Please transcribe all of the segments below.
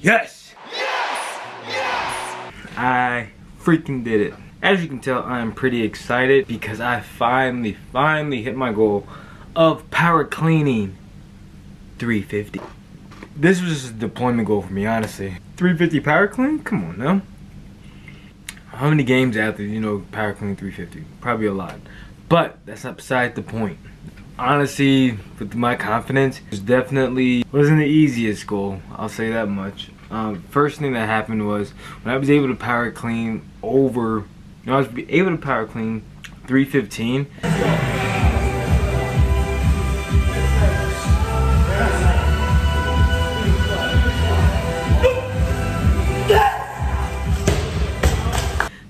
Yes! Yes! Yes! I freaking did it. As you can tell, I'm pretty excited because I finally, finally hit my goal of power cleaning 350. This was just a deployment goal for me, honestly. 350 power clean? Come on now. How many games after you know power clean 350? Probably a lot. But that's not beside the point. Honestly, with my confidence, it definitely wasn't the easiest goal. I'll say that much. Um, first thing that happened was when I was able to power clean over, know, I was able to power clean 315.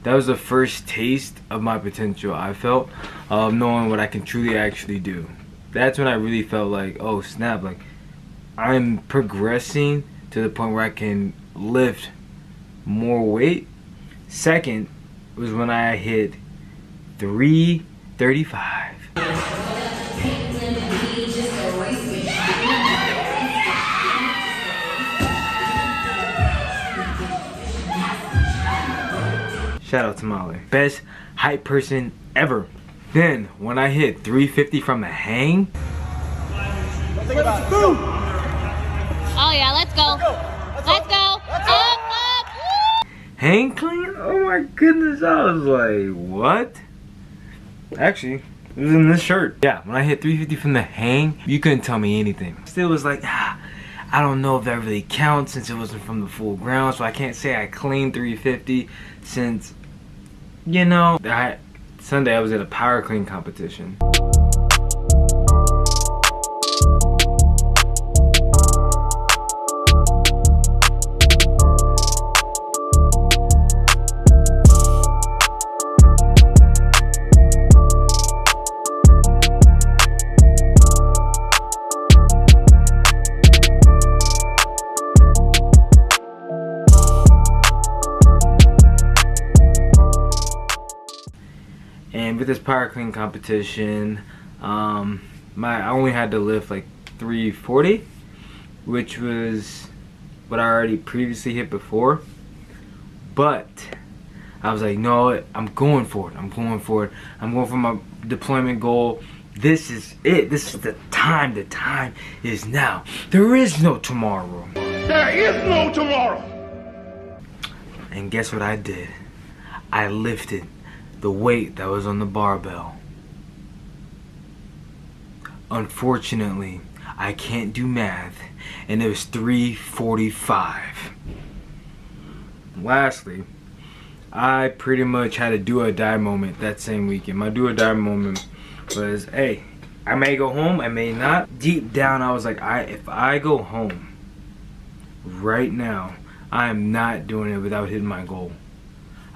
that was the first taste of my potential I felt of knowing what I can truly actually do. That's when I really felt like, oh snap, like I'm progressing to the point where I can lift more weight. Second was when I hit 335. Shout out to Molly. Best hype person ever. Then, when I hit 350 from the hang. Oh yeah, let's go. Let's go. Up, up, Hang clean? Oh my goodness, I was like, what? Actually, it was in this shirt. Yeah, when I hit 350 from the hang, you couldn't tell me anything. Still was like, ah, I don't know if that really counts since it wasn't from the full ground, so I can't say I cleaned 350 since you know, I, Sunday I was at a power clean competition. With this power clean competition um, my I only had to lift like 340 which was what I already previously hit before. But I was like no I'm going for it. I'm going for it. I'm going for my deployment goal. This is it. This is the time. The time is now. There is no tomorrow. There is no tomorrow. And guess what I did? I lifted the weight that was on the barbell. Unfortunately, I can't do math, and it was 345. Lastly, I pretty much had a do or die moment that same weekend. My do or die moment was, hey, I may go home, I may not. Deep down, I was like, I if I go home right now, I am not doing it without hitting my goal.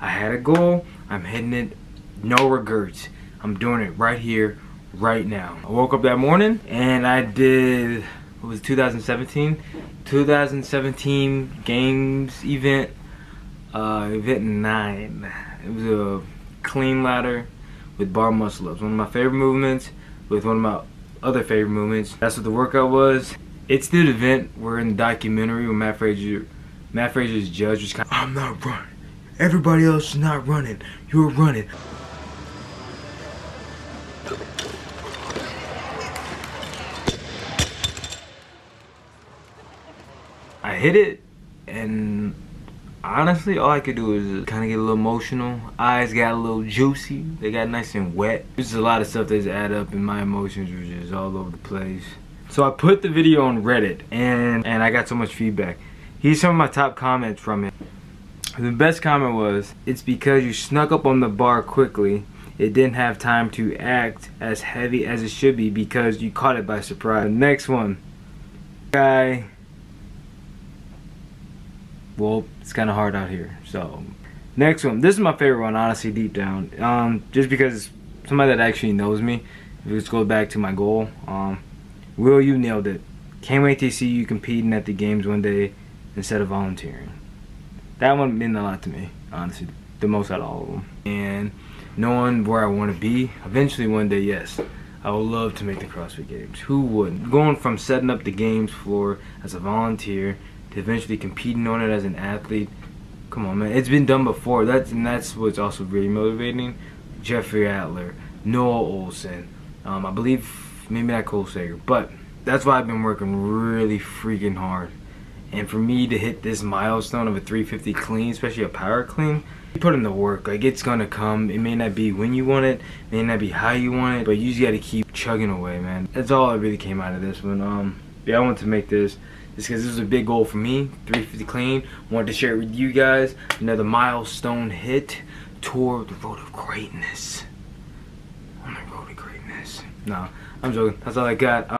I had a goal, I'm hitting it, no regrets. I'm doing it right here, right now. I woke up that morning and I did, what was it, 2017? 2017 games event, uh, event nine. It was a clean ladder with bar muscle ups. One of my favorite movements with one of my other favorite movements. That's what the workout was. It's the event We're in the documentary when Mat Fraser, Mat Fraser's judge was kind of, I'm not running. Everybody else is not running. You're running. I hit it and honestly all I could do is kind of get a little emotional. Eyes got a little juicy. They got nice and wet. There's a lot of stuff that's add up and my emotions were just all over the place. So I put the video on Reddit and, and I got so much feedback. Here's some of my top comments from it. The best comment was, it's because you snuck up on the bar quickly. It didn't have time to act as heavy as it should be because you caught it by surprise. Next one. Guy. Well, it's kind of hard out here. So, next one. This is my favorite one, honestly, deep down. Um, just because somebody that actually knows me. If let's go back to my goal. Um, Will, you nailed it. Can't wait to see you competing at the games one day instead of volunteering that one meant a lot to me, honestly, the most out of all of them. And knowing where I want to be, eventually one day, yes, I would love to make the CrossFit Games. Who wouldn't? Going from setting up the games floor as a volunteer to eventually competing on it as an athlete. Come on, man. It's been done before. That's and that's what's also really motivating. Jeffrey Adler, Noah Ohlsen, um, I believe maybe not Cole Sager, but that's why I've been working really freaking hard. And for me to hit this milestone of a 350 clean, especially a power clean, you put in the work. Like it's gonna come. It may not be when you want it, may not be how you want it, but you just gotta keep chugging away, man. That's all that really came out of this one. Um, yeah, I want to make this just because this was a big goal for me 350 clean wanted to share it with you guys another milestone hit toward the road of greatness on the road to greatness no i'm joking that's all i got